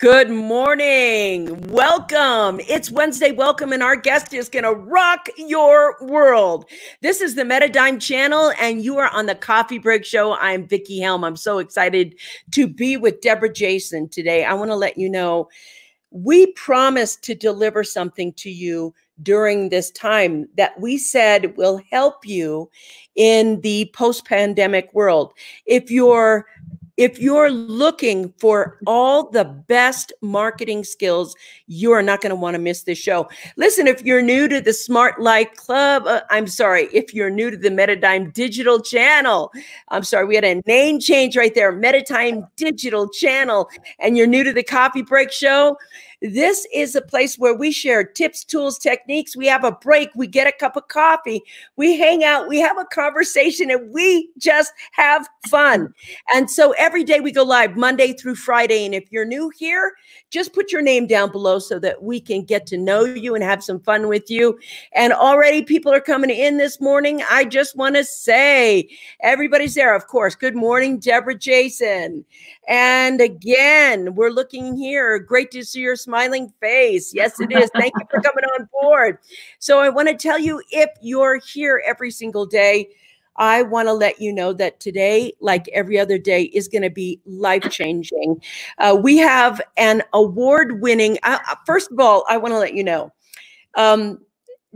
Good morning. Welcome. It's Wednesday. Welcome. And our guest is going to rock your world. This is the Metadigm channel, and you are on the Coffee Break Show. I'm Vickie Helm. I'm so excited to be with Debra Jason today. I want to let you know we promised to deliver something to you during this time that we said will help you in the post pandemic world. If you're if you're looking for all the best marketing skills, you are not going to want to miss this show. Listen, if you're new to the Smart Life Club, uh, I'm sorry, if you're new to the Metadigm Digital Channel, I'm sorry, we had a name change right there, Metadigm Digital Channel, and you're new to the Coffee Break Show, this is a place where we share tips, tools, techniques. We have a break, we get a cup of coffee, we hang out, we have a conversation, and we just have fun. And so every day we go live Monday through Friday. And if you're new here, just put your name down below so that we can get to know you and have some fun with you. And already people are coming in this morning. I just want to say, everybody's there, of course. Good morning, Debra Jason. And again, we're looking here. Great to see your smiling face. Yes, it is. Thank you for coming on board. So I want to tell you if you're here every single day, I want to let you know that today, like every other day, is going to be life changing. Uh, we have an award winning, uh, uh, first of all, I want to let you know. Um,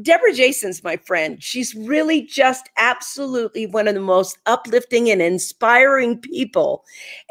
Debra Jason's my friend. She's really just absolutely one of the most uplifting and inspiring people.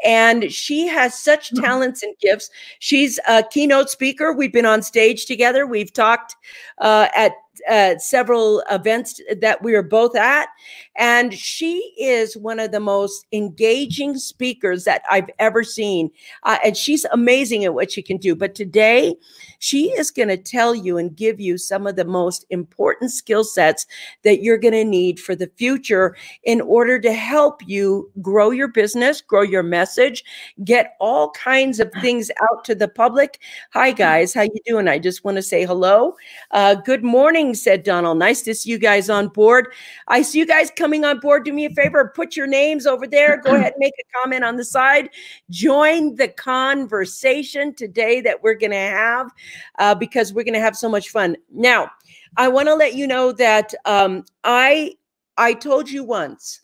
And she has such hmm. talents and gifts. She's a keynote speaker. We've been on stage together. We've talked uh, at uh, several events that we were both at. And she is one of the most engaging speakers that I've ever seen. Uh, and she's amazing at what she can do. But today, she is going to tell you and give you some of the most important skill sets that you're going to need for the future in order to help you grow your business, grow your message, get all kinds of things out to the public. Hi, guys. How you doing? I just want to say hello. Uh, good morning, said Donald. Nice to see you guys on board. I see you guys coming on board. Do me a favor, put your names over there. Go ahead and make a comment on the side. Join the conversation today that we're going to have uh, because we're going to have so much fun. Now, I want to let you know that um, I I told you once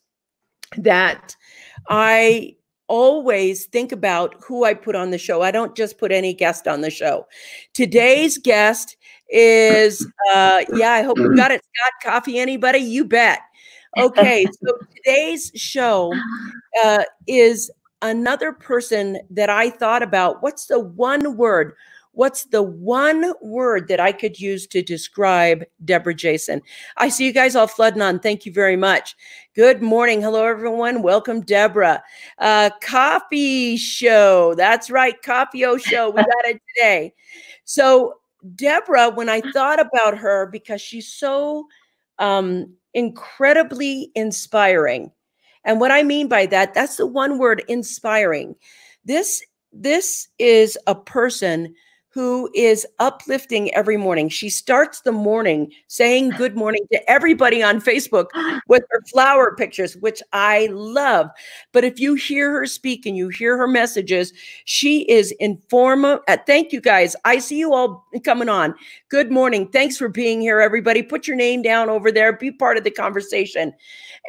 that I always think about who I put on the show. I don't just put any guest on the show. Today's guest is uh yeah, I hope you got it. Scott Coffee, anybody? You bet. Okay, so today's show uh is another person that I thought about. What's the one word? What's the one word that I could use to describe Debra Jason? I see you guys all flooding on. Thank you very much. Good morning. Hello, everyone. Welcome, Debra. Uh, coffee show. That's right. Coffee show. We got it today. So, Debra, when I thought about her, because she's so um, incredibly inspiring. And what I mean by that, that's the one word inspiring. This this is a person who is uplifting every morning. She starts the morning saying good morning to everybody on Facebook with her flower pictures, which I love. But if you hear her speak and you hear her messages, she is informative. Uh, thank you guys. I see you all coming on. Good morning. Thanks for being here, everybody. Put your name down over there. Be part of the conversation.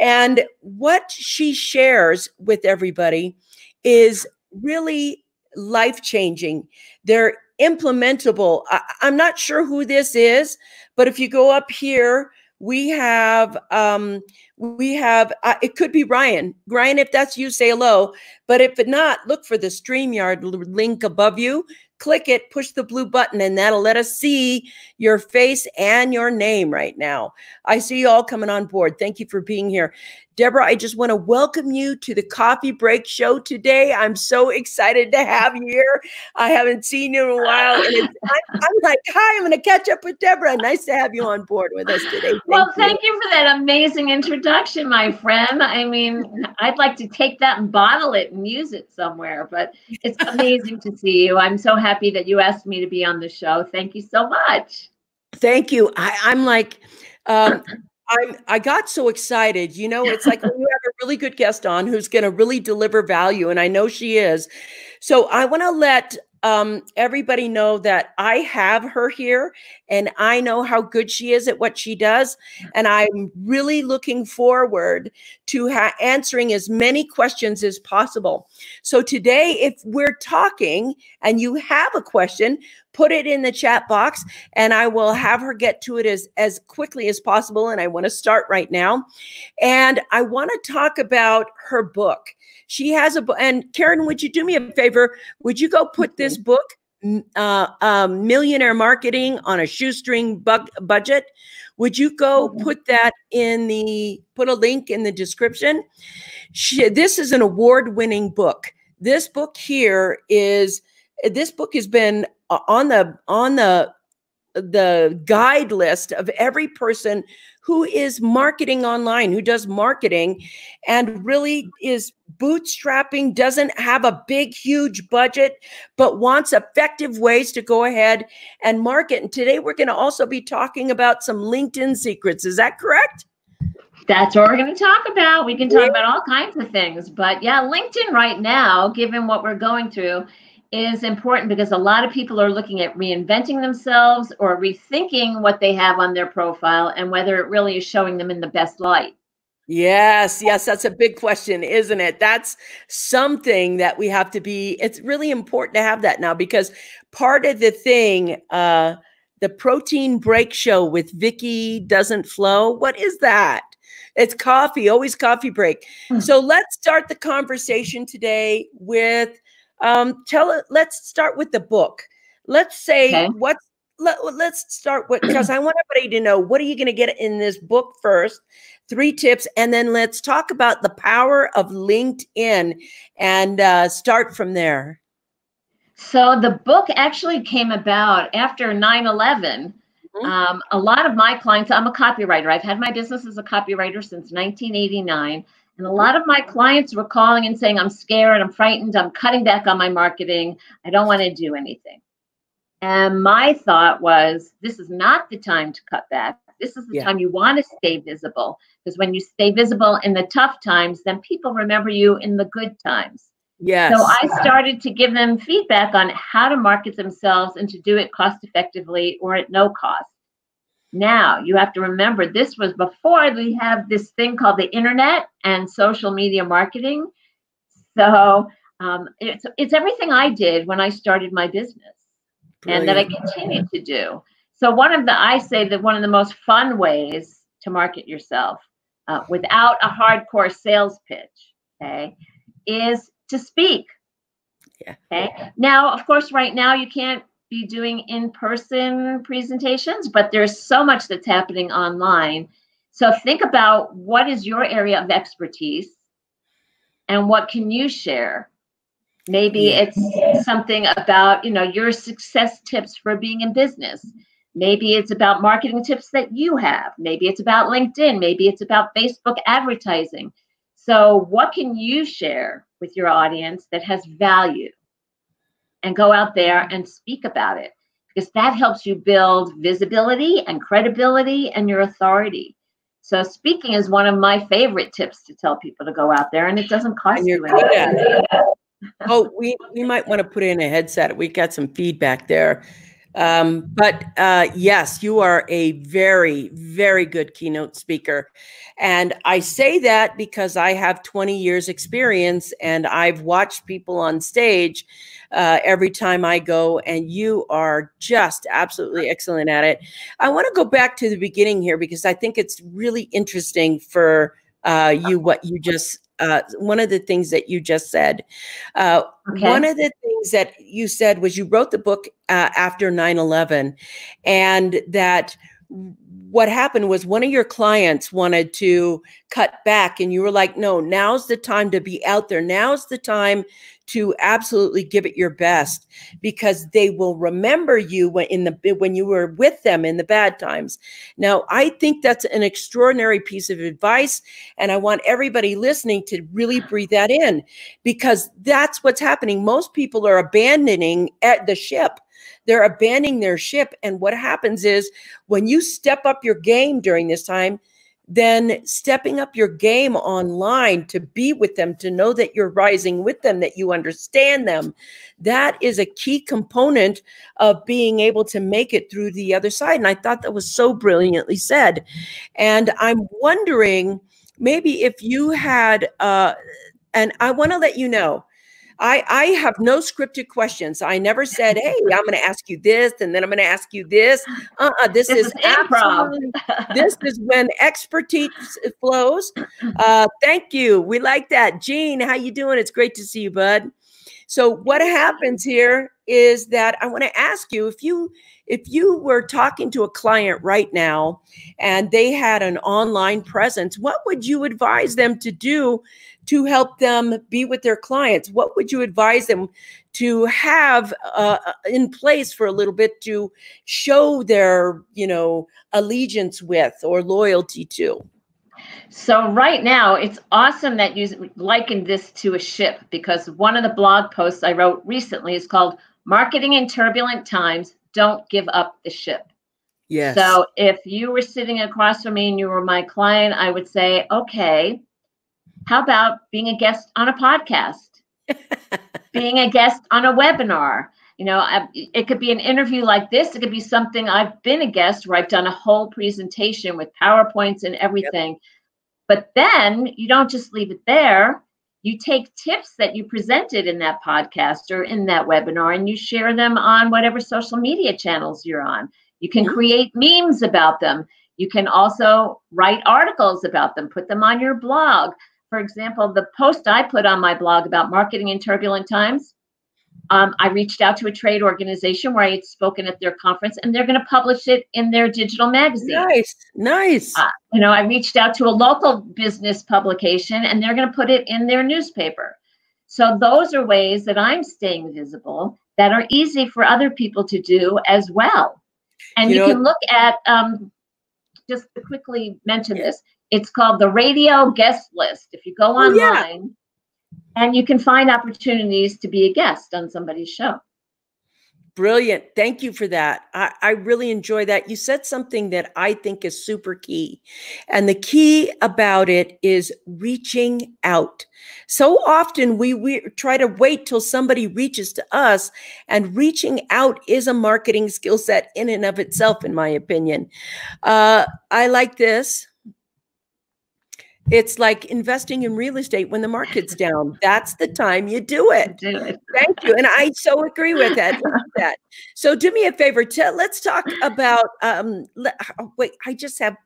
And what she shares with everybody is really life changing. They're implementable. I, am not sure who this is, but if you go up here, we have um, we have uh, it could be Ryan. Ryan, if that's you, say hello. But if not, look for the StreamYard link above you click it, push the blue button, and that'll let us see your face and your name right now. I see you all coming on board. Thank you for being here. Debra, I just want to welcome you to the Coffee Break Show today. I'm so excited to have you here. I haven't seen you in a while. And I'm, I'm, like, hi, I'm going to catch up with Debra. Nice to have you on board with us today. Thank well, you. thank you for that amazing introduction, my friend. I mean, I'd like to take that and bottle it and use it somewhere, but it's amazing to see you. I'm so happy that you asked me to be on the show. Thank you so much. Thank you. I, I'm like, um, I'm I got so excited. You know, it's like when you have a really good guest on who's going to really deliver value, and I know she is. So I want to let um, everybody know that I have her here and I know how good she is at what she does. And I'm really looking forward to answering as many questions as possible. So today, if we're talking and you have a question, put it in the chat box and I will have her get to it as, as quickly as possible. And I want to start right now. And I want to talk about her book. She has a book. And Karen, would you do me a favor? Would you go put this book, uh, um, Millionaire Marketing on a Shoestring bu- Budget? Would you go mm-hmm. put that in the, put a link in the description? She, this is an award winning book. This book here is, this book has been on the, on the, the guide list of every person who is marketing online, who does marketing and really is bootstrapping, doesn't have a big, huge budget, but wants effective ways to go ahead and market. And today we're going to also be talking about some LinkedIn secrets. Is that correct? That's what we're going to talk about. We can talk about all kinds of things. But yeah, LinkedIn right now, given what we're going through, is important because a lot of people are looking at reinventing themselves or rethinking what they have on their profile and whether it really is showing them in the best light. Yes, yes, that's a big question, isn't it? That's something that we have to be, it's really important to have that now because part of the thing, uh, the protein break show with Vickie doesn't flow. What is that? It's coffee, always coffee break. Hmm. So let's start the conversation today with um, tell it. Let's start with the book. Let's say okay. what's let, us start with because I want everybody to know what are you going to get in this book first three tips and then let's talk about the power of linkedin and uh, start from there so the book actually came about after 9-11 mm-hmm. um, a lot of my clients i'm a copywriter i've had my business as a copywriter since 1989 and a lot of my clients were calling and saying, I'm scared, I'm frightened, I'm cutting back on my marketing, I don't want to do anything. And my thought was, this is not the time to cut back. This is the yeah. time you want to stay visible. Because when you stay visible in the tough times, then people remember you in the good times. Yes. So I started to give them feedback on how to market themselves and to do it cost effectively or at no cost. Now, you have to remember this was before we have this thing called the internet and social media marketing. So um, it's, it's everything I did when I started my business Brilliant. and that I continue to do. So, one of the, I say that one of the most fun ways to market yourself uh, without a hardcore sales pitch, okay, is to speak. Yeah. Okay. Now, of course, right now you can't be doing in-person presentations, but there's so much that's happening online. So think about what is your area of expertise and what can you share? Maybe it's something about, you know, your success tips for being in business. Maybe it's about marketing tips that you have. Maybe it's about LinkedIn. Maybe it's about Facebook advertising. So, what can you share with your audience that has value? And go out there and speak about it because that helps you build visibility and credibility and your authority. So speaking is one of my favorite tips to tell people to go out there and it doesn't cost you anything. oh, we, we might want to put in a headset. We got some feedback there. Um, but uh, yes, you are a very, very good keynote speaker. And I say that because I have 20 years experience and I've watched people on stage uh, every time I go, and you are just absolutely excellent at it. I want to go back to the beginning here because I think it's really interesting for uh, you what you just uh, one of the things that you just said. Uh, okay. One of the things that you said was you wrote the book uh, after 9 11, and that what happened was one of your clients wanted to cut back, and you were like, no, now's the time to be out there. Now's the time to absolutely give it your best because they will remember you when in the eh, when you were with them in the bad times. Now, I think that's an extraordinary piece of advice and I want everybody listening to really breathe that in because that's what's happening. Most people are abandoning at the ship they're abandoning their ship. And what happens is when you step up your game during this time, then stepping up your game online to be with them, to know that you're rising with them, that you understand them, that is a key component of being able to make it through the other side. And I thought that was so brilliantly said. And I'm wondering maybe if you had, uh, and I want to let you know, I, I have no scripted questions. I never said, "Hey, I'm going to ask you this, and then I'm going to ask you this." Uh-uh, this, this is, is improv. this is when expertise flows. Uh, thank you. We like that, Gene. How you doing? It's great to see you, bud. So what happens here is that I want to ask you if you if you were talking to a client right now and they had an online presence, what would you advise them to do to help them be with their clients? What would you advise them to have uh, in place for a little bit to show their, you know, allegiance with or loyalty to? So right now, it's awesome that you likened this to a ship because one of the blog posts I wrote recently is called "Marketing in Turbulent Times: Don't Give Up the Ship." Yes. So if you were sitting across from me and you were my client, I would say, okay, how about being a guest on a podcast? being a guest on a webinar? You know, it could be an interview like this. It could be something I've been a guest where I've done a whole presentation with PowerPoints and everything. Yep. But then you don't just leave it there. You take tips that you presented in that podcast or in that webinar and you share them on whatever social media channels you're on. You can mm-hmm. create memes about them. You can also write articles about them, put them on your blog for example, the post I put on my blog about marketing in turbulent times, um, I reached out to a trade organization where I had spoken at their conference, and they're going to publish it in their digital magazine. Nice, nice. Uh, you know, I reached out to a local business publication, and they're going to put it in their newspaper. So those are ways that I'm staying visible that are easy for other people to do as well. And you, you know, can look at um, just to quickly mention this. It's called the Radio Guest List. If you go online, oh, yeah. and you can find opportunities to be a guest on somebody's show. Brilliant. Thank you for that. I, I, really enjoy that. You said something that I think is super key. And the key about it is reaching out. So often we, we try to wait till somebody reaches to us, and reaching out is a marketing skill set in and of itself, in my opinion. Uh, I like this. It's like investing in real estate when the market's down. That's the time you do it. Do it. Thank you. And I so agree with that. that. So do me a favor. Let's talk about, um, oh, wait, I just have,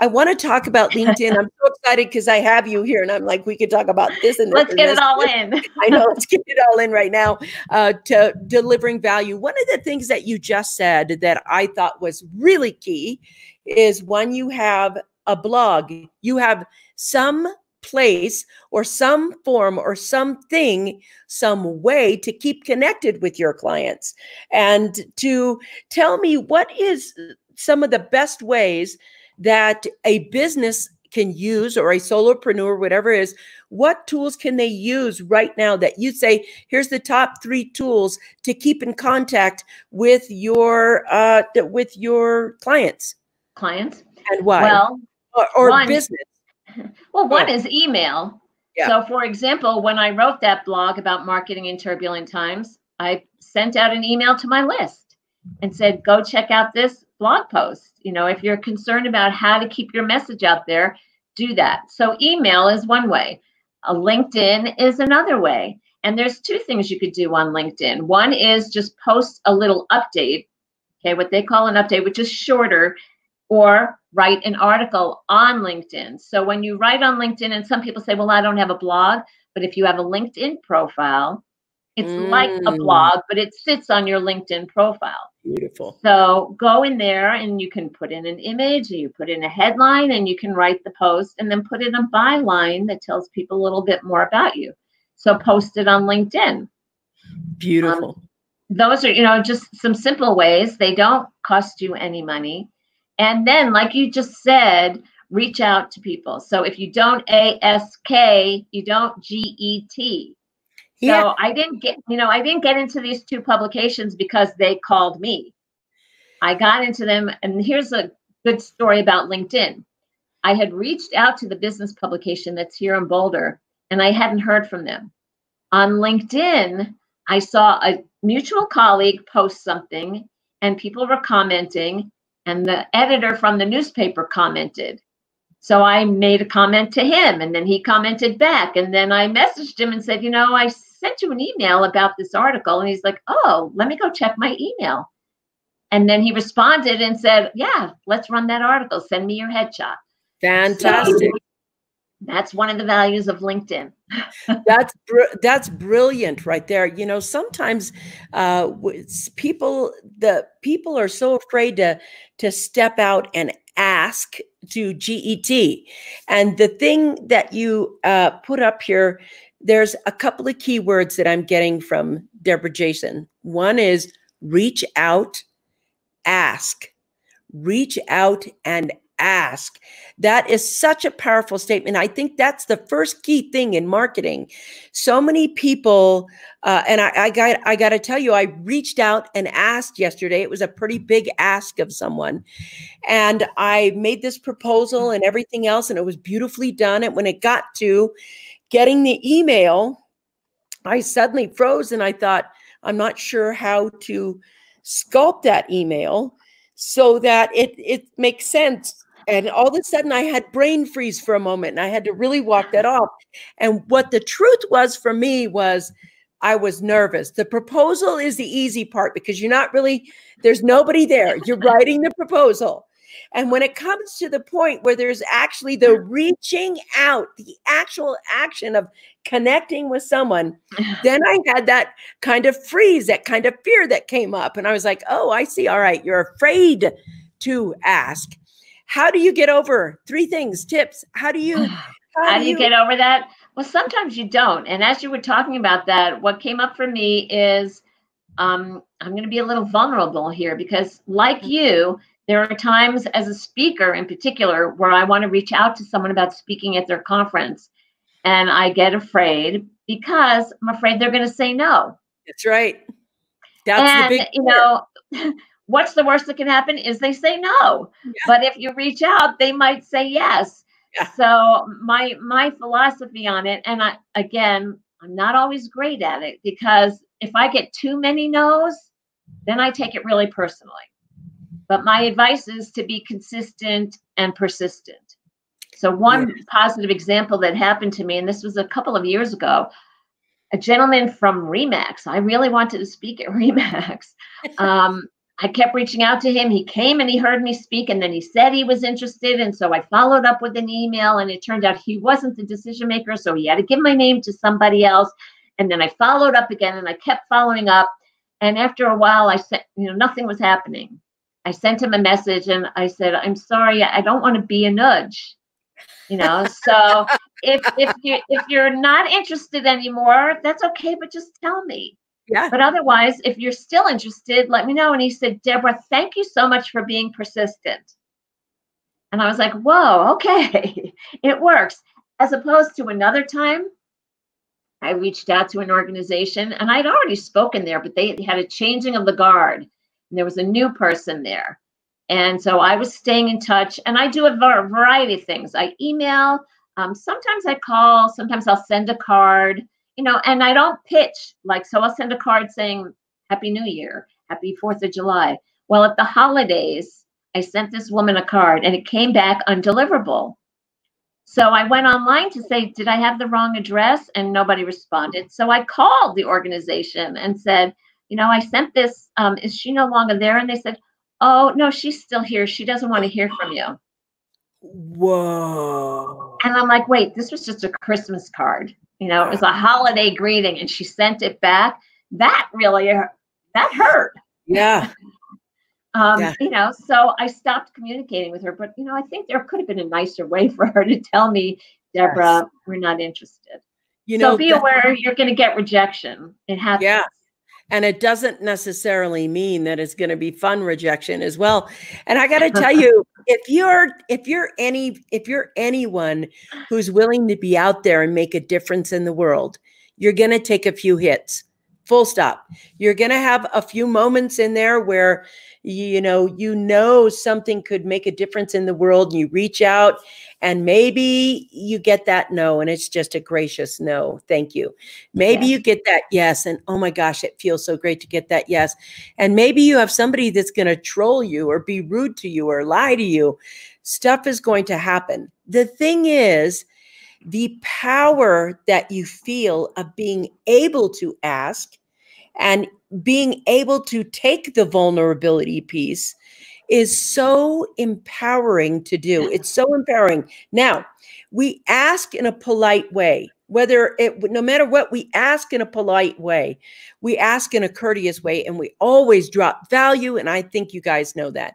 I want to talk about LinkedIn. I'm so excited because I have you here and I'm like, we could talk about this and this Let's and get this. it all in. I know. Let's get it all in right now uh, to delivering value. One of the things that you just said that I thought was really key is when you have a blog, you have some place or some form or something, some way to keep connected with your clients and to tell me what is some of the best ways that a business can use or a solopreneur, whatever it is, what tools can they use right now that you say, here's the top three tools to keep in contact with your uh, with your clients? Clients. And why? Well, or, or one, business. Well, one oh. is email. Yeah. So, for example, when I wrote that blog about marketing in turbulent times, I sent out an email to my list and said, go check out this blog post. You know, if you're concerned about how to keep your message out there, do that. So, email is one way, a LinkedIn is another way. And there's two things you could do on LinkedIn. One is just post a little update, okay, what they call an update, which is shorter or write an article on LinkedIn. So when you write on LinkedIn, and some people say, well, I don't have a blog, but if you have a LinkedIn profile, it's mm. like a mm. blog, but it sits on your LinkedIn profile. Beautiful. So go in there and you can put in an image, and you put in a headline, and you can write the post and then put in a byline that tells people a little bit more about you. So post it on LinkedIn. Beautiful. Um, those are, you know, just some simple ways. They don't cost you any money. And then, like you just said, reach out to people. So if you don't ASK, you don't GET. Yeah. So I didn't get, you know, I didn't get into these two publications because they called me. I got into them, and here's a good story about LinkedIn. I had reached out to the business publication that's here in Boulder and I hadn't heard from them. On LinkedIn, I saw a mutual colleague post something and people were commenting, and the editor from the newspaper commented. So I made a comment to him, and then he commented back. And then I messaged him and said, You know, I sent you an email about this article. And he's like, Oh, let me go check my email. And then he responded and said, Yeah, let's run that article. Send me your headshot. Fantastic. So that's one of the values of LinkedIn. that's br- that's brilliant right there. You know, sometimes uh, people the people are so afraid to to step out and ask to GET. And the thing that you uh, put up here, there's a couple of keywords that I'm getting from Debra Jason. One is reach out, ask, reach out and ask. That is such a powerful statement. I think that's the first key thing in marketing. So many people, uh, and I, I got I got to tell you, I reached out and asked yesterday. It was a pretty big ask of someone, and I made this proposal and everything else, and it was beautifully done. And when it got to getting the email, I suddenly froze and I thought, I'm not sure how to sculpt that email so that it it makes sense and all of a sudden, I had brain freeze for a moment and I had to really walk that off. And what the truth was for me was I was nervous. The proposal is the easy part because you're not really, there's nobody there. You're writing the proposal. And when it comes to the point where there's actually the mm. reaching out, the actual action of connecting with someone, then I had that kind of freeze, that kind of fear that came up. And I was like, oh, I see. All right. You're afraid to ask. How do you get over three things, tips? How do you how, how do, you, you get over that? Well, sometimes you don't. And as you were talking about that, what came up for me is um, I'm going to be a little vulnerable here because, like mm-hmm. you, there are times as a speaker in particular where I want to reach out to someone about speaking at their conference and I get afraid because I'm afraid they're going to say no. That's right. That's and, the big you know what's the worst that can happen is they say no yeah. but if you reach out they might say yes yeah. so my my philosophy on it and i again i'm not always great at it because if i get too many no's then i take it really personally but my advice is to be consistent and persistent so one yeah. positive example that happened to me and this was a couple of years ago a gentleman from remax i really wanted to speak at remax um, I kept reaching out to him. He came and he heard me speak, and then he said he was interested. And so I followed up with an email, and it turned out he wasn't the decision maker. So he had to give my name to somebody else. And then I followed up again, and I kept following up. And after a while, I said, you know, nothing was happening. I sent him a message and I said, I'm sorry, I don't want to be a nudge. You know, so if if you if you're not interested anymore, that's okay, but just tell me. Yeah. But otherwise, if you're still interested, let me know. And he said, Debra, thank you so much for being persistent. And I was like, whoa, okay, it works. As opposed to another time, I reached out to an organization and I'd already spoken there, but they had a changing of the guard. And there was a new person there. And so I was staying in touch and I do a variety of things. I email, um, sometimes I call, sometimes I'll send a card you know, and I don't pitch like, so I'll send a card saying, Happy New Year, Happy Fourth of July. Well, at the holidays, I sent this woman a card and it came back undeliverable. So I went online to say, Did I have the wrong address? And nobody responded. So I called the organization and said, You know, I sent this. Um, is she no longer there? And they said, Oh, no, she's still here. She doesn't want to hear from you. Whoa. And I'm like, Wait, this was just a Christmas card. You know, it was a holiday greeting and she sent it back. That really, that hurt. Yeah. um, yeah. You know, so I stopped communicating with her. But, you know, I think there could have been a nicer way for her to tell me, Debra, yes. we're not interested. You know, so be aware you're going to get rejection. It happens. Yeah. And it doesn't necessarily mean that it's going to be fun rejection as well. And I got to tell you, if you're if you're any if you're anyone who's willing to be out there and make a difference in the world, you're going to take a few hits. Full stop. You're going to have a few moments in there where you know you know something could make a difference in the world and you reach out and maybe you get that no and it's just a gracious no thank you. Maybe yeah. you get that yes and oh my gosh it feels so great to get that yes and maybe you have somebody that's going to troll you or be rude to you or lie to you. Stuff is going to happen. The thing is the power that you feel of being able to ask and being able to take the vulnerability piece is so empowering to do. It's so empowering. Now, we ask in a polite way, whether it, no matter what, we ask in a polite way, we ask in a courteous way, and we always drop value. And I think you guys know that.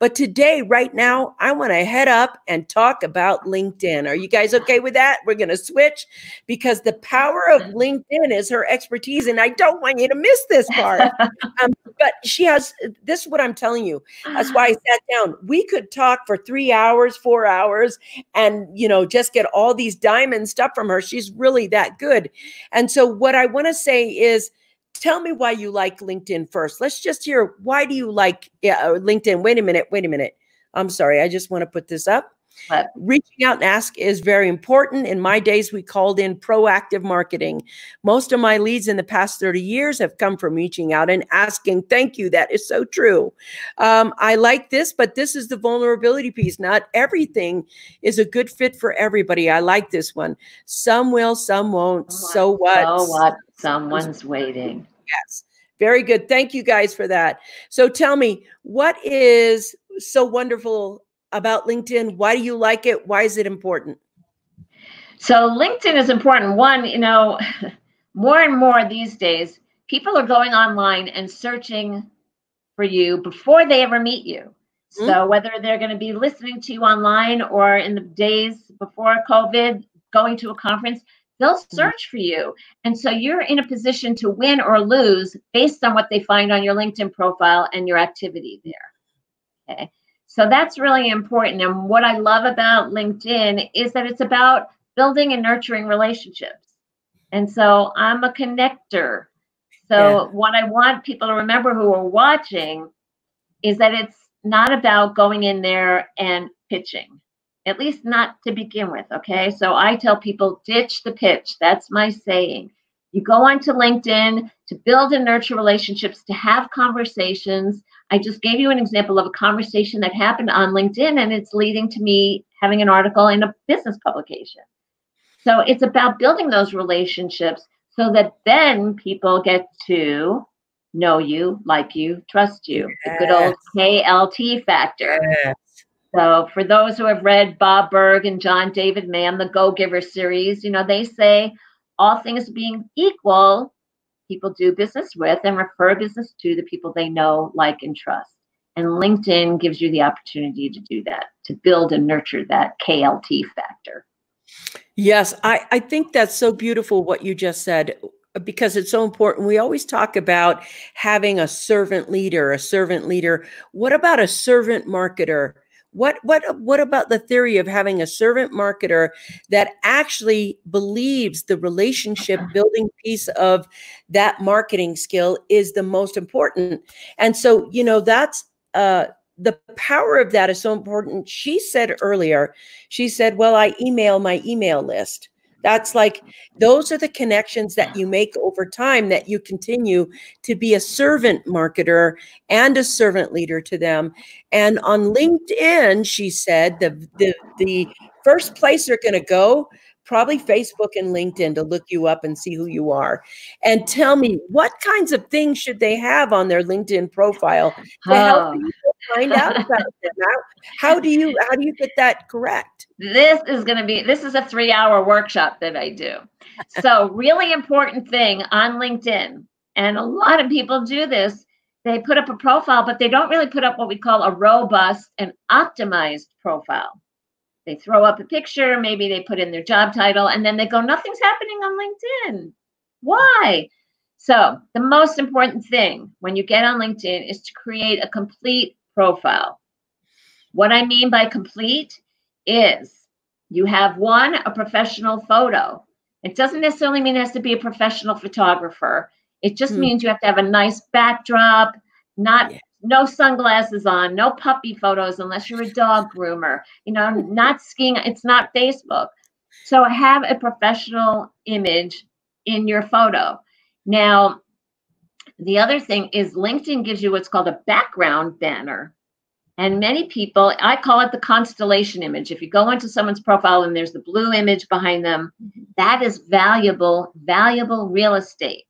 But today, right now, I want to head up and talk about LinkedIn. Are you guys okay with that? We're going to switch because the power of LinkedIn is her expertise. And I don't want you to miss this part. um, but she has this is what I'm telling you. That's why I sat down. We could talk for three hours, four hours, and you know, just get all these diamond stuff from her. She's really that good. And so, what I want to say is, tell me why you like LinkedIn first. Let's just hear why do you like yeah, uh, LinkedIn? Wait a minute, wait a minute. I'm sorry. I just want to put this up. But reaching out and ask is very important. In my days, we called in proactive marketing. Most of my leads in the past 30 years have come from reaching out and asking, thank you. That is so true. Um, I like this, but this is the vulnerability piece. Not everything is a good fit for everybody. I like this one. Some will, some won't. So what? So what? Someone's waiting. Yes. Very good. Thank you guys for that. So tell me, what is so wonderful about LinkedIn? Why do you like it? Why is it important? So LinkedIn is important. One, you know, more and more these days, people are going online and searching for you before they ever meet you. So whether they're going to be listening to you online or in the days before COVID, going to a conference, they'll mm-hmm. search for you. And so you're in a position to win or lose based on what they find on your LinkedIn profile and your activity there. Okay. So that's really important. And what I love about LinkedIn is that it's about building and nurturing relationships. And so I'm a connector. So yeah. what I want people to remember who are watching is that it's not about going in there and pitching, at least not to begin with. Okay. So I tell people ditch the pitch. That's my saying. You go onto LinkedIn to build and nurture relationships, to have conversations, I just gave you an example of a conversation that happened on LinkedIn, and it's leading to me having an article in a business publication. So it's about building those relationships so that then people get to know you, like you, trust you. Yes. The good old KLT factor. Yes. So for those who have read Bob Burg and John David Mann, the Go Giver series, you know, they say all things being equal, people do business with and refer business to the people they know, like, and trust. And LinkedIn gives you the opportunity to do that, to build and nurture that KLT factor. Yes, I, I think that's so beautiful what you just said because it's so important. We always talk about having a servant leader, a servant leader. What about a servant marketer? What what what about the theory of having a servant marketer that actually believes the relationship building piece of that marketing skill is the most important? And so, you know, that's uh the power of that is so important. She said earlier, she said, Well, I email my email list. That's like those are the connections that you make over time that you continue to be a servant marketer and a servant leader to them. And on LinkedIn, she said the the the first place they're going to go probably Facebook and LinkedIn to look you up and see who you are. And tell me what kinds of things should they have on their LinkedIn profile to help find out about them? How, how do you how do you get that correct? This is going to be this is a 3-hour workshop that I do. So, really important thing on LinkedIn and a lot of people do this they put up a profile, but they don't really put up what we call a robust and optimized profile. They throw up a picture, maybe they put in their job title, and then they go, Nothing's happening on LinkedIn. Why? So, the most important thing when you get on LinkedIn is to create a complete profile. What I mean by complete is you have one, a professional photo. It doesn't necessarily mean it has to be a professional photographer. It just hmm. means you have to have a nice backdrop, not yeah. no sunglasses on, no puppy photos unless you're a dog groomer. You know, not skiing. It's not Facebook. So have a professional image in your photo. Now, the other thing is LinkedIn gives you what's called a background banner. And many people, I call it the constellation image. If you go into someone's profile and there's the blue image behind them, that is valuable, valuable real estate.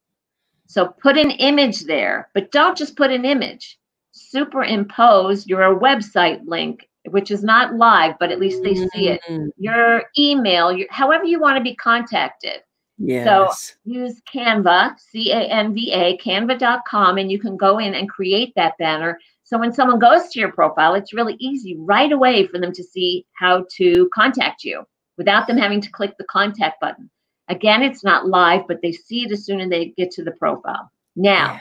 So put an image there, but don't just put an image. Superimpose your website link, which is not live, but at least they see it. Mm-hmm. Your email, your, however you want to be contacted. Yes. So use Canva, C A N V A, canva.com, and you can go in and create that banner. So when someone goes to your profile, it's really easy right away for them to see how to contact you without them having to click the contact button. Again, it's not live, but they see it as soon as they get to the profile. Now,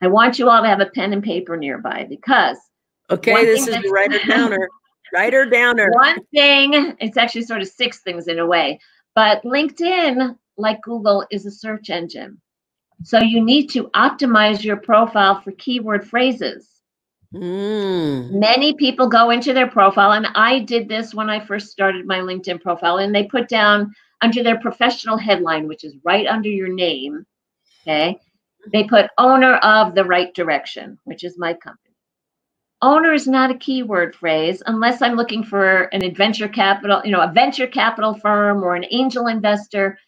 I want you all to have a pen and paper nearby because. Okay, this is writer downer. writer downer. One thing, it's actually sort of six things in a way, but LinkedIn, like Google, is a search engine. So you need to optimize your profile for keyword phrases. Mm. Many people go into their profile, and I did this when I first started my LinkedIn profile, and they put down under their professional headline, which is right under your name, okay, they put owner of the Write Direction, which is my company. Owner is not a keyword phrase unless I'm looking for an adventure capital, you know, a venture capital firm or an angel investor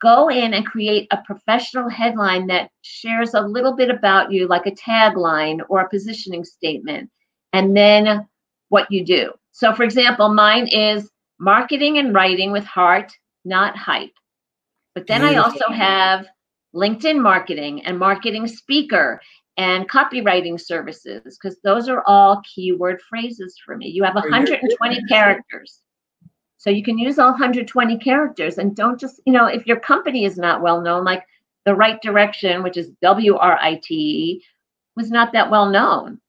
go in and create a professional headline that shares a little bit about you, like a tagline or a positioning statement, and then what you do. So, for example, mine is marketing and writing with heart, not hype. But then I also have LinkedIn marketing and marketing speaker and copywriting services because those are all keyword phrases for me. You have 120 characters. So you can use all 120 characters and don't just, you know, if your company is not well known, like the Write Direction, which is W R I T, was not that well known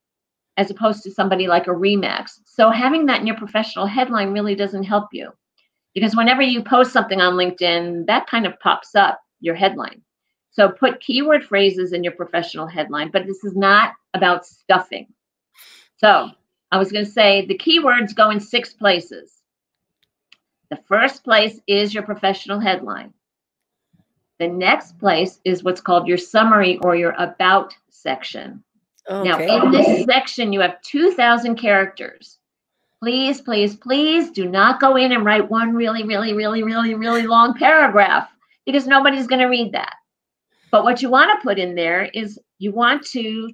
as opposed to somebody like a Remax. So having that in your professional headline really doesn't help you because whenever you post something on LinkedIn, that kind of pops up your headline. So put keyword phrases in your professional headline, but this is not about stuffing. So I was going to say the keywords go in six places. The first place is your professional headline. The next place is what's called your summary or your about section. Okay. Now, in this section, you have 2,000 characters. Please, please, please do not go in and write one really, really, really, really, really long paragraph because nobody's going to read that. But what you want to put in there is you want to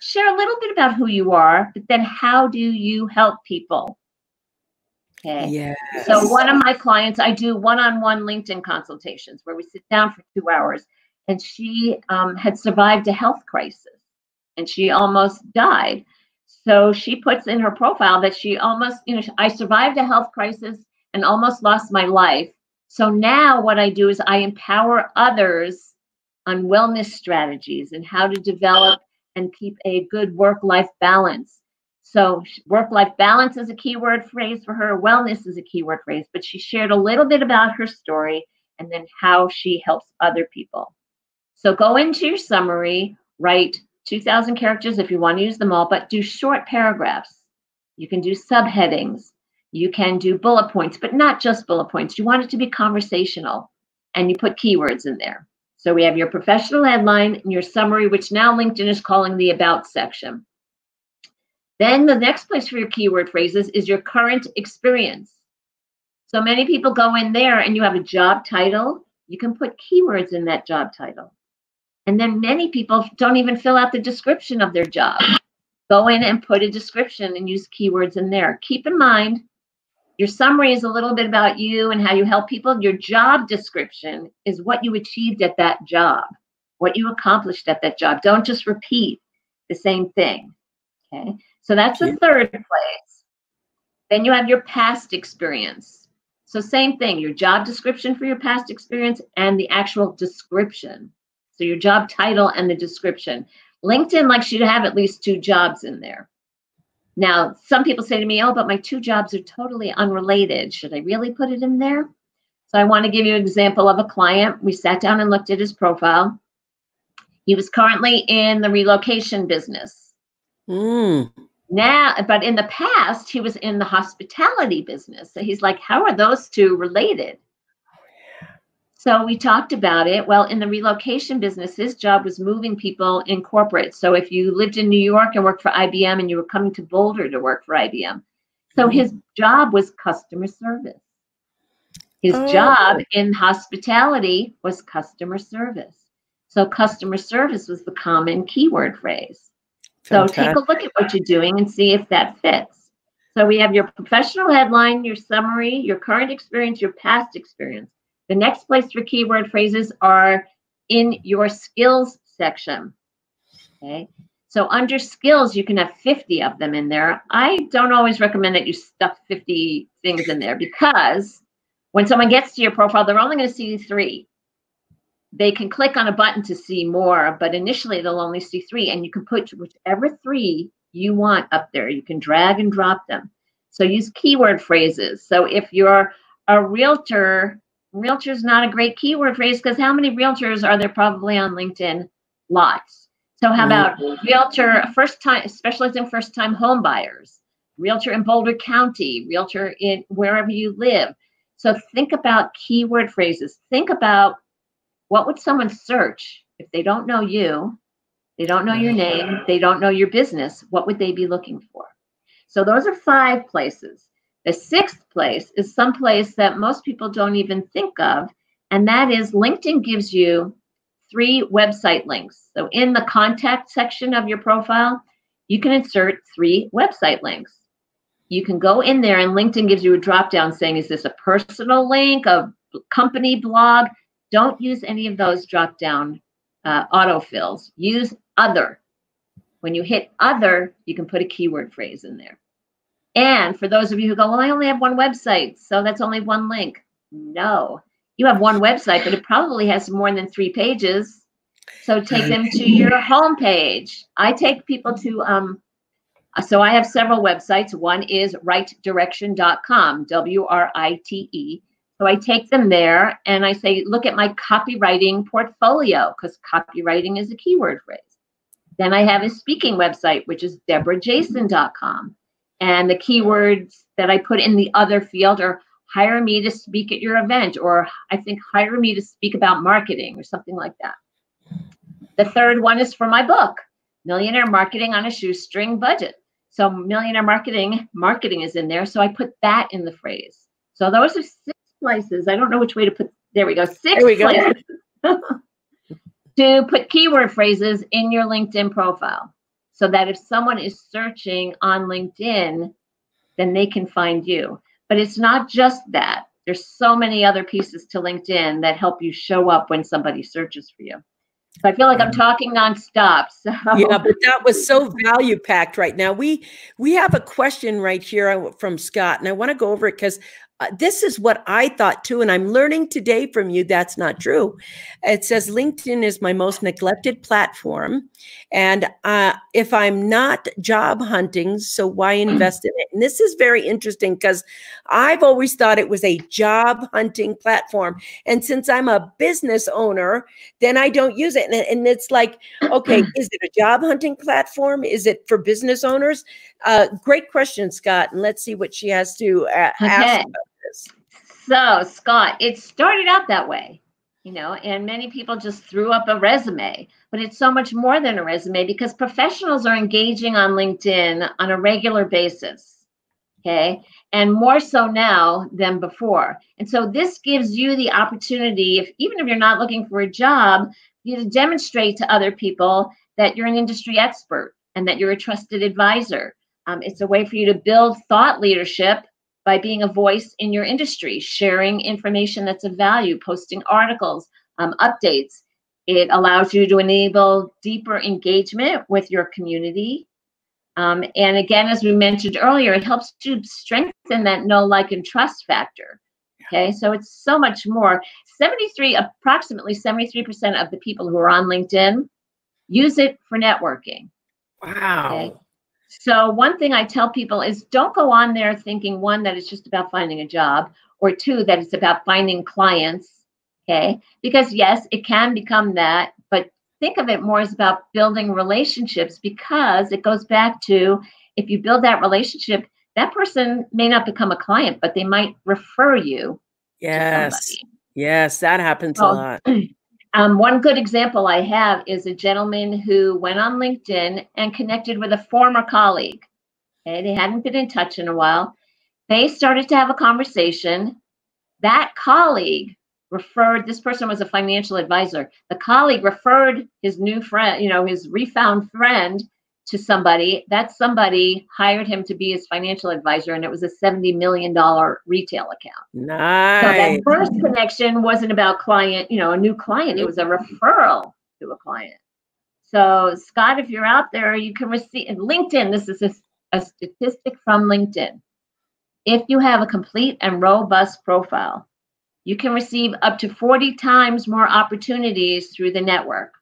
share a little bit about who you are, but then how do you help people? Okay. Yes. So one of my clients, I do one-on-one LinkedIn consultations where we sit down for two hours, and she um, had survived a health crisis, and she almost died. So she puts in her profile that she almost, you know, I survived a health crisis and almost lost my life. So now what I do is I empower others on wellness strategies and how to develop and keep a good work-life balance so work life balance is a keyword phrase for her. Wellness is a keyword phrase, but she shared a little bit about her story and then how she helps other people. So go into your summary, write 2,000 characters if you want to use them all, but do short paragraphs. You can do subheadings. You can do bullet points, but not just bullet points. You want it to be conversational and you put keywords in there. So we have your professional headline and your summary, which now LinkedIn is calling the about section. Then the next place for your keyword phrases is your current experience. So many people go in there and you have a job title, you can put keywords in that job title. And then many people don't even fill out the description of their job. Go in and put a description and use keywords in there. Keep in mind, your summary is a little bit about you and how you help people. Your job description is what you achieved at that job, what you accomplished at that job. Don't just repeat the same thing. Okay. So that's the third place. Then you have your past experience. So same thing, your job description for your past experience and the actual description. So your job title and the description. LinkedIn likes you to have at least two jobs in there. Now, some people say to me, oh, but my two jobs are totally unrelated. Should I really put it in there? So I want to give you an example of a client. We sat down and looked at his profile. He was currently in the relocation business. Mm. Now, but in the past, he was in the hospitality business. So he's like, how are those two related? So we talked about it. Well, in the relocation business, his job was moving people in corporate. So if you lived in New York and worked for IBM and you were coming to Boulder to work for IBM, so Mhm. his job was customer service. His Oh. job in hospitality was customer service. So customer service was the common keyword phrase. So take a look at what you're doing and see if that fits. So we have your professional headline, your summary, your current experience, your past experience. The next place for keyword phrases are in your skills section. Okay. So under skills, you can have 50 of them in there. I don't always recommend that you stuff 50 things in there because when someone gets to your profile, they're only going to see three. They can click on a button to see more, but initially they'll only see three, and you can put whichever three you want up there. You can drag and drop them. So use keyword phrases. So if you're a realtor, realtor is not a great keyword phrase because how many realtors are there probably on LinkedIn? Lots. So how mm-hmm. about realtor, first time, specialize in first time home buyers, realtor in Boulder County, realtor in wherever you live. So think about keyword phrases. Think about what would someone search if they don't know you, they don't know your mm-hmm. name, they don't know your business, what would they be looking for? So those are five places. The sixth place is some place that most people don't even think of, and that is LinkedIn gives you three website links. So in the contact section of your profile, you can insert three website links. You can go in there and LinkedIn gives you a drop down saying, is this a personal link, a company blog? Don't use any of those drop down uh, autofills. Use other. When you hit other, you can put a keyword phrase in there. And for those of you who go, well, I only have one website, so that's only one link. No, you have one website, but it probably has more than three pages. So take them to your home page. I take people to, um, so I have several websites. One is writedirection.com, W R I T E. So I take them there and I say, look at my copywriting portfolio because copywriting is a keyword phrase. Then I have a speaking website, which is debrajason.com. And the keywords that I put in the other field are hire me to speak at your event, or I think hire me to speak about marketing or something like that. The third one is for my book, Millionaire Marketing on a Shoestring Budget. So millionaire marketing, marketing is in there. So I put that in the phrase. So those are six places. I don't know which way to put. There we go. Six we go. places to put keyword phrases in your LinkedIn profile, so that if someone is searching on LinkedIn, then they can find you. But it's not just that. There's so many other pieces to LinkedIn that help you show up when somebody searches for you. So I feel like I'm mm. talking nonstop. So yeah but that was so value packed right now we we have a question right here uh, from scott and i want to go over it because uh, this is what i thought too and i'm learning today from you that's not true. It says linkedin is my most neglected platform and uh, if i'm not job hunting so why invest in it? And this is very interesting because i've always thought it was a job hunting platform and since i'm a business owner then i don't use it and, and it's like okay is it a job hunting platform? Is it for business owners uh, great question scott and let's see what she has to uh, Okay. ask about this So, Scott, it started out that way, you know, and many people just threw up a resume, but it's so much more than a resume because professionals are engaging on LinkedIn on a regular basis. Okay. And more so now than before. And so this gives you the opportunity, if even if you're not looking for a job, you to demonstrate to other people that you're an industry expert and that you're a trusted advisor. Um, it's a way for you to build thought leadership by being a voice in your industry, sharing information that's of value, posting articles, um, updates. It allows you to enable deeper engagement with your community. Um, and again, as we mentioned earlier, it helps to strengthen that know, like, and trust factor. Okay, so it's so much more. 73, approximately 73% of the people who are on LinkedIn use it for networking. wow Okay. So one thing I tell people is don't go on there thinking one that it's just about finding a job or two that it's about finding clients, okay? Because yes, it can become that, but think of it more as about building relationships because it goes back to if you build that relationship, that person may not become a client, but they might refer you. Yes. Yes, that happens well, a lot. Um, one good example I have is a gentleman who went on LinkedIn and connected with a former colleague. Okay, they hadn't been in touch in a while. They started to have a conversation. That colleague referred, this person was a financial advisor. The colleague referred his new friend, you know, his refound friend to somebody. That somebody hired him to be his financial advisor, and it was a $70 million retail account. Nice. So that first connection wasn't about client, you know, a new client, it was a referral to a client. So, Scott, if you're out there, you can receive LinkedIn. This is a, a statistic from LinkedIn. If you have a complete and robust profile, you can receive up to 40 times more opportunities through the network.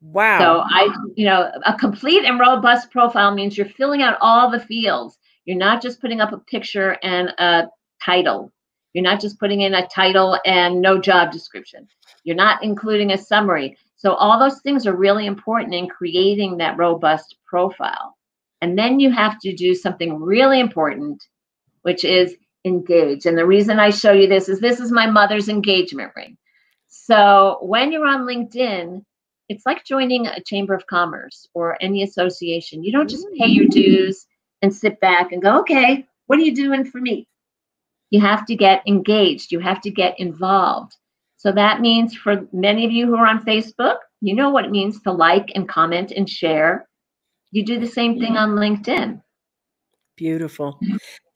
Wow. So I, you know, a complete and robust profile means you're filling out all the fields. You're not just putting up a picture and a title. You're not just putting in a title and no job description. You're not including a summary. So all those things are really important in creating that robust profile. And then you have to do something really important, which is engage. And the reason I show you this is this is my mother's engagement ring. So when you're on LinkedIn, it's like joining a chamber of commerce or any association. You don't just pay your dues and sit back and go, okay, what are you doing for me? You have to get engaged, you have to get involved. So that means for many of you who are on Facebook, you know what it means to like and comment and share. You do the same thing on LinkedIn. Beautiful.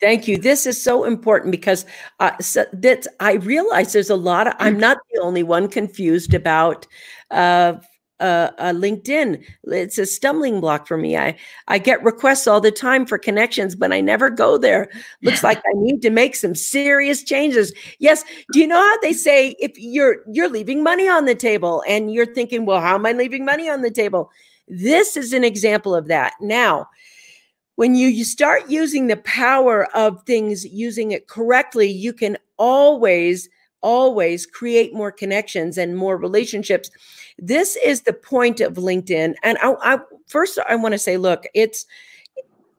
Thank you. This is so important because uh, so that I realize there's a lot of, I'm not the only one confused about uh, uh, uh, LinkedIn. It's a stumbling block for me. I, I get requests all the time for connections, but I never go there. Looks like I need to make some serious changes. Yes. Do you know how they say if you're you're leaving money on the table and you're thinking, well, how am I leaving money on the table? This is an example of that. Now, when you, you start using the power of things, using it correctly, you can always, always create more connections and more relationships. This is the point of LinkedIn. And I, I first I want to say, look, it's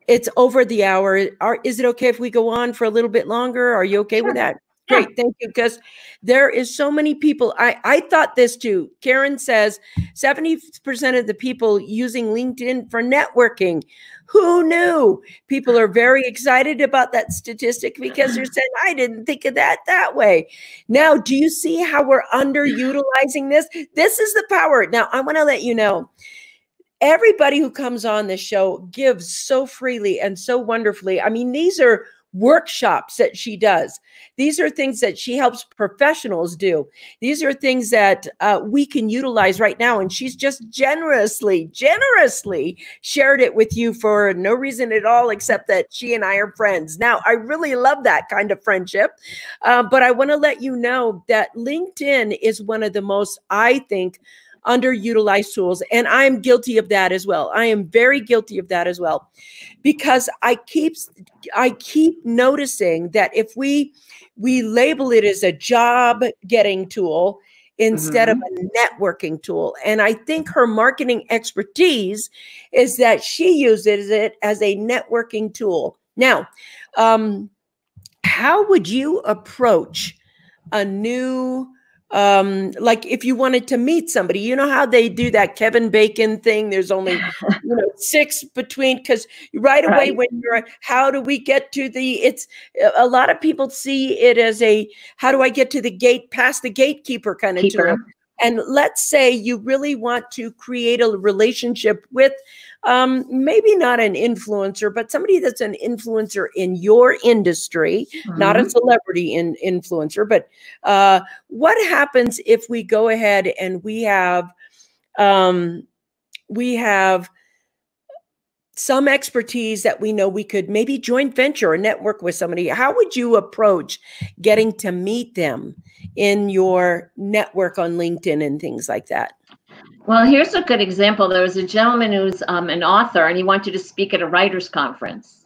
it's over the hour. Are, is it okay if we go on for a little bit longer? Are you okay with that? Great, thank you. Because there is so many people. I, I thought this too. Karen says 70% of the people using LinkedIn for networking. Who knew? People are very excited about that statistic because they're saying, I didn't think of that that way. Now, do you see how we're underutilizing this? This is the power. Now, I want to let you know everybody who comes on this show gives so freely and so wonderfully. I mean, these are workshops that she does. These are things that she helps professionals do. These are things that uh, we can utilize right now. And she's just generously, generously shared it with you for no reason at all, except that she and I are friends. Now, I really love that kind of friendship. Uh, but I want to let you know that LinkedIn is one of the most, I think, underutilized tools. And I'm guilty of that as well. I am very guilty of that as well. Because I keep I keep noticing that if we we label it as a job getting tool instead mm-hmm. of a networking tool. And I think her marketing expertise is that she uses it as a networking tool. Now, um, how would you approach a new um like if you wanted to meet somebody you know how they do that kevin bacon thing there's only you know six between because right away right. when you're how do we get to the it's a lot of people see it as a how do i get to the gate past the gatekeeper kind of term. and let's say you really want to create a relationship with um, maybe not an influencer, but somebody that's an influencer in your industry, mm-hmm. not a mm-hmm. celebrity in, influencer. But uh, what happens if we go ahead and we have um, we have some expertise that we know we could maybe joint venture or network with somebody how would you approach getting to meet them in your network on linkedin and things like that well here's a good example there was a gentleman who's um, an author and he wanted to speak at a writers conference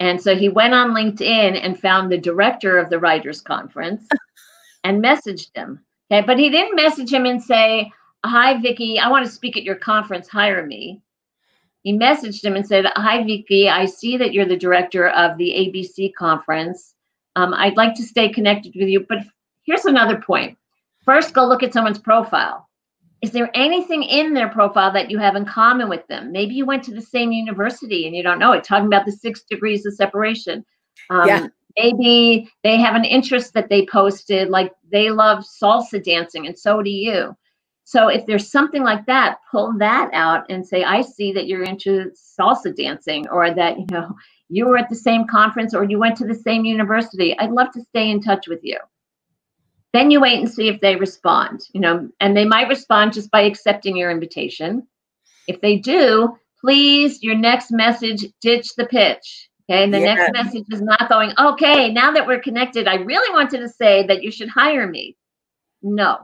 and so he went on linkedin and found the director of the writers conference and messaged him okay but he didn't message him and say Hi, Vickie, I want to speak at your conference. Hire me. He messaged him and said, Hi, Vickie, I see that you're the director of the ABC conference. Um, I'd like to stay connected with you. But here's another point. First, go look at someone's profile. Is there anything in their profile that you have in common with them? Maybe you went to the same university and you don't know it, talking about the six degrees of separation. Um, yeah. Maybe they have an interest that they posted, like they love salsa dancing, and so do you. So if there's something like that, pull that out and say, I see that you're into salsa dancing, or that you know you were at the same conference or you went to the same university. I'd love to stay in touch with you. Then you wait and see if they respond, you know, and they might respond just by accepting your invitation. If they do, please, your next message, ditch the pitch. Okay. And the yeah. next message is not going, okay, now that we're connected, I really wanted to say that you should hire me. No.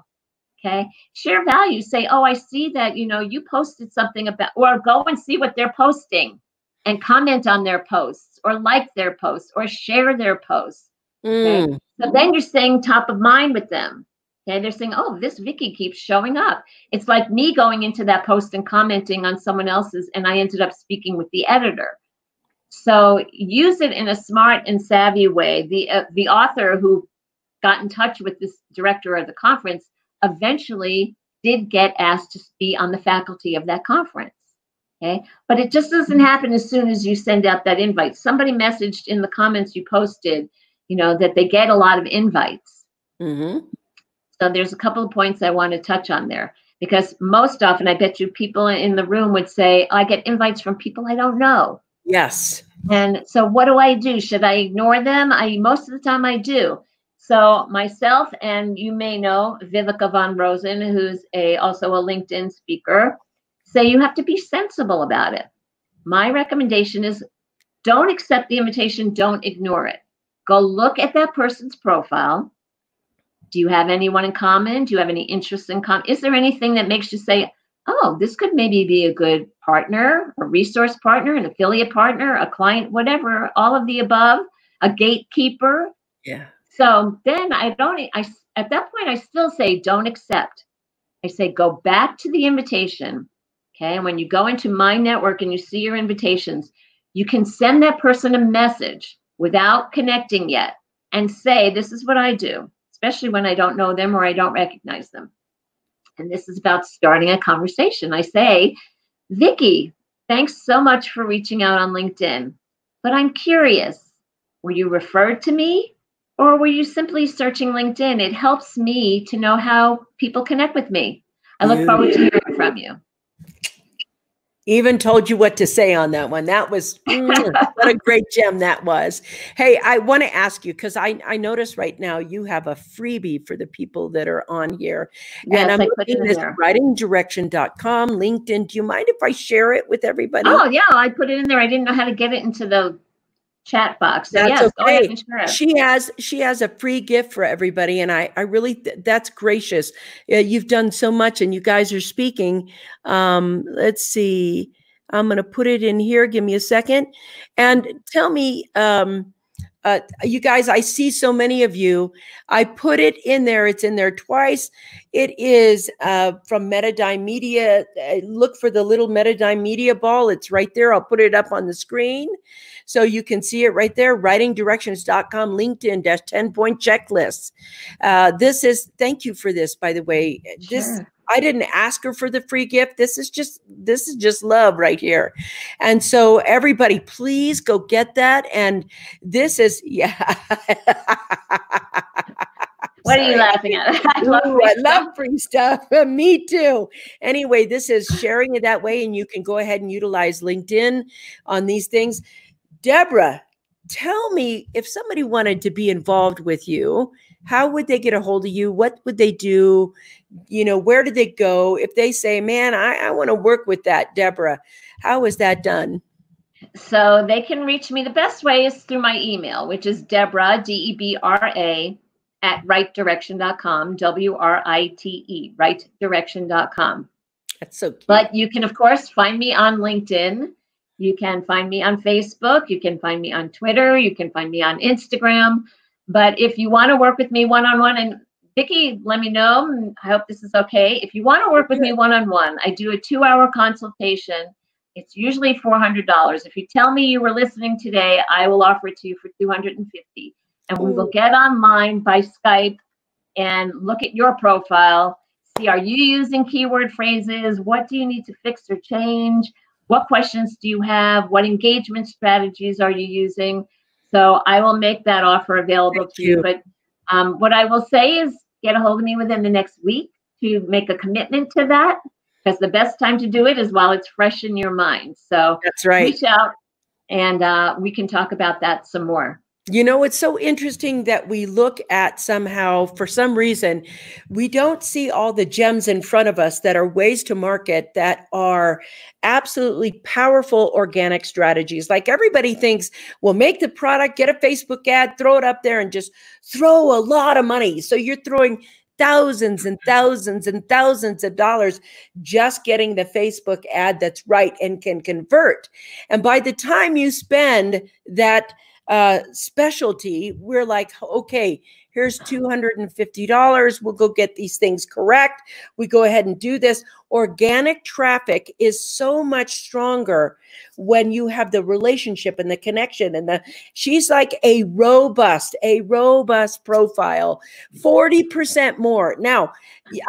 Okay. Share value. Say, oh, I see that, you know, you posted something about, or go and see what they're posting and comment on their posts or like their posts or share their posts. Okay? Mm. So then you're staying top of mind with them. Okay, they're saying, "Oh, this Vickie keeps showing up." It's like me going into that post and commenting on someone else's, and I ended up speaking with the editor. So use it in a smart and savvy way. The uh, the author who got in touch with this director of the conference eventually did get asked to be on the faculty of that conference. Okay, but it just doesn't happen as soon as you send out that invite. Somebody messaged in the comments you posted you know, that they get a lot of invites. Mm-hmm. So there's a couple of points I want to touch on there because most often I bet you people in the room would say, I get invites from people I don't know. Yes. And so what do I do? Should I ignore them? I most of the time I do. So myself and you may know Viveka von Rosen, who's a also a LinkedIn speaker, say you have to be sensible about it. My recommendation is don't accept the invitation, don't ignore it. Go look at that person's profile. Do you have anyone in common? Do you have any interests in common? Is there anything that makes you say, oh, this could maybe be a good partner, a resource partner, an affiliate partner, a client, whatever, all of the above, a gatekeeper? Yeah. So then I don't, I, at that point, I still say, don't accept. I say, go back to the invitation. Okay. And when you go into my network and you see your invitations, you can send that person a message without connecting yet and say, This is what I do, especially when I don't know them or I don't recognize them. And this is about starting a conversation. I say, Vickie, thanks so much for reaching out on LinkedIn. But I'm curious, were you referred to me or were you simply searching LinkedIn? It helps me to know how people connect with me. I look forward to hearing from you. Even told you what to say on that one. That was mm, what a great gem that was. Hey, I want to ask you because I, I notice right now you have a freebie for the people that are on here. Yes, and I'm looking at writedirection.com, LinkedIn. Do you mind if I share it with everybody? Oh, yeah, I put it in there. I didn't know how to get it into the chat box. That's yes, okay. She has she has a free gift for everybody, and I I really that's gracious. You've done so much, and you guys are speaking. Um, let's see. I'm going to put it in here. Give me a second, and tell me. Um, uh, you guys, I see so many of you. I put it in there. It's in there twice. It is uh, from Metadigm Media. Uh, look for the little Metadigm Media ball. It's right there. I'll put it up on the screen. So you can see it right there, writingdirections.com, LinkedIn dash 10 point checklists. Uh, this is, thank you for this, by the way. This, sure. I didn't ask her for the free gift. This is just this is just love right here. And so everybody please go get that and this is yeah. What are you laughing at? I love, Ooh, I love free stuff. Me too. Anyway, this is sharing it that way and you can go ahead and utilize LinkedIn on these things. Debra, tell me if somebody wanted to be involved with you, how would they get a hold of you? What would they do? You know, where do they go? If they say, man, I, I want to work with that, Debra, how is that done? So they can reach me. The best way is through my email, which is Debra, D E B R A, at writedirection.com, W R I T E, writedirection.com. That's so cute. But you can, of course, find me on LinkedIn. You can find me on Facebook. You can find me on Twitter. You can find me on Instagram. But if you want to work with me one on one, and Vickie, let me know. I hope this is okay. If you want to work with me one on one, I do a two hour consultation. It's usually $400. If you tell me you were listening today, I will offer it to you for 250 And we will get online by Skype and look at your profile. See, are you using keyword phrases? What do you need to fix or change? What questions do you have? What engagement strategies are you using? So I will make that offer available Thank to you. you. But um, what I will say is get a hold of me within the next week to make a commitment to that because the best time to do it is while it's fresh in your mind. So that's right. Reach out and uh, we can talk about that some more. You know, it's so interesting that we look at somehow, for some reason, we don't see all the gems in front of us that are ways to market that are absolutely powerful organic strategies. Like everybody thinks, well, make the product, get a Facebook ad, throw it up there, and just throw a lot of money. So you're throwing thousands and thousands and thousands of dollars just getting the Facebook ad that's right and can convert. And by the time you spend that, uh, specialty, we're like, okay, here's $250. We'll go get these things correct. We go ahead and do this. Organic traffic is so much stronger when you have the relationship and the connection and the she's like a robust, a robust profile, 40% more. Now,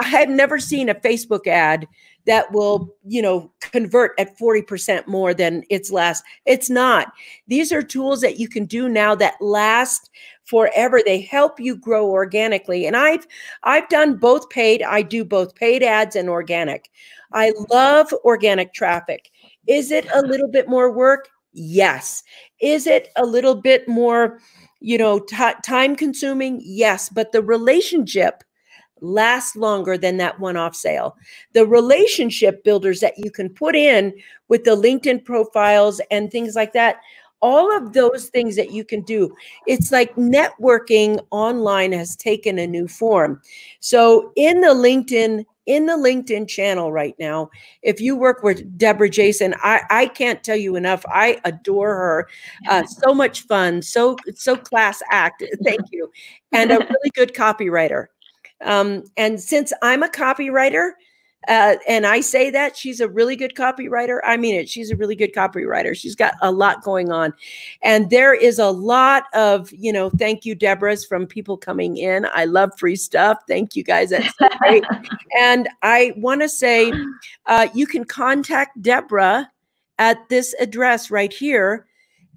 I have never seen a Facebook ad that will, you know, convert at 40% more than its last. It's not. These are tools that you can do now that last forever. They help you grow organically. And I've I've done both paid, I do both paid ads and organic. I love organic traffic. Is it a little bit more work? Yes. Is it a little bit more, you know, time consuming? Yes, but the relationship last longer than that one off sale. The relationship builders that you can put in with the LinkedIn profiles and things like that, all of those things that you can do. It's like networking online has taken a new form. So in the LinkedIn in the LinkedIn channel right now. If you work with Debra Jason, I, I can't tell you enough. I adore her. Uh, so much fun. So so class act. Thank you, and a really good copywriter. Um, and since I'm a copywriter, uh, and I say that she's a really good copywriter. I mean it. She's a really good copywriter. She's got a lot going on. And there is a lot of, you know, thank you, Debra's from people coming in. I love free stuff. Thank you guys. That's so great. and I want to say uh, you can contact Debra at this address right here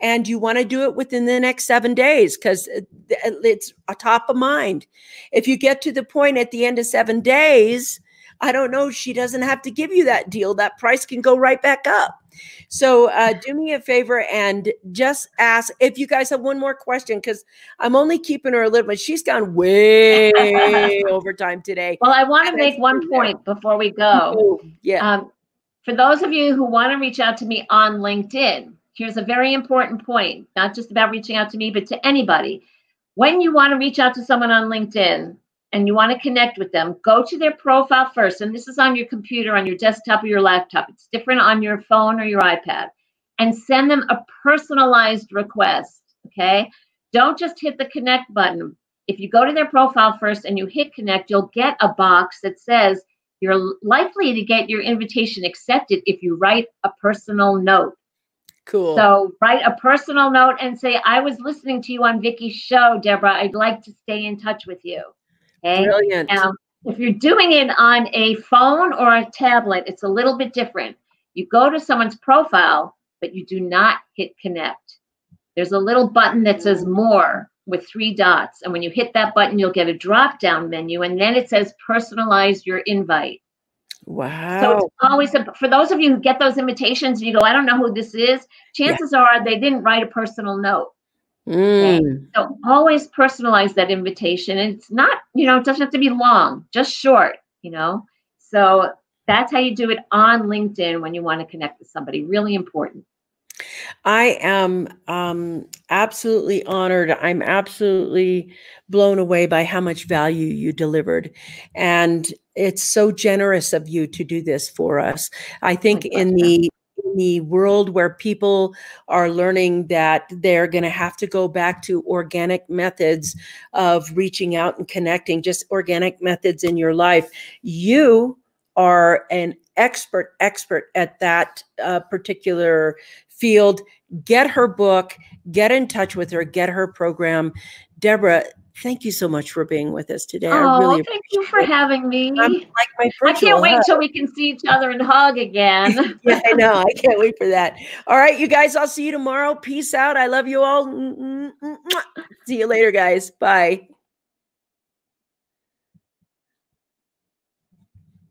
and you want to do it within the next seven days because it's a top of mind. If you get to the point at the end of seven days, I don't know, she doesn't have to give you that deal. That price can go right back up. So uh, do me a favor and just ask if you guys have one more question because I'm only keeping her a little bit. She's gone way over time today. Well, I want to make one point before we go. yeah. Um, for those of you who want to reach out to me on LinkedIn, here's a very important point, not just about reaching out to me, but to anybody. When you want to reach out to someone on LinkedIn and you want to connect with them, go to their profile first. And this is on your computer, on your desktop or your laptop. It's different on your phone or your iPad. And send them a personalized request. Okay. Don't just hit the connect button. If you go to their profile first and you hit connect, you'll get a box that says you're likely to get your invitation accepted if you write a personal note. Cool. So write a personal note and say, I was listening to you on Vickie's show, Debra. I'd like to stay in touch with you. Okay. Brilliant. Now, if you're doing it on a phone or a tablet, it's a little bit different. You go to someone's profile, but you do not hit connect. There's a little button that says mm. more with three dots. And when you hit that button, you'll get a drop down menu. And then it says personalize your invite. Wow. So it's always a, for those of you who get those invitations, you go, I don't know who this is. Chances yeah. are they didn't write a personal note. Mm. So always personalize that invitation. And it's not, you know, it doesn't have to be long, just short, you know. So that's how you do it on LinkedIn when you want to connect with somebody. Really important. I am um, absolutely honored. I'm absolutely blown away by how much value you delivered. And it's so generous of you to do this for us. I think in the the world where people are learning that they're going to have to go back to organic methods of reaching out and connecting, just organic methods in your life, you are an expert, expert at that uh, particular field. Get her book, get in touch with her, get her program. Debra, thank you so much for being with us today. Oh, I really oh, thank you for it. having me. I'm like my I can't wait hug. till we can see each other and hug again. yeah, I know. I can't wait for that. All right, you guys, I'll see you tomorrow. Peace out. I love you all. Mm, mm, mm, see you later, guys. Bye.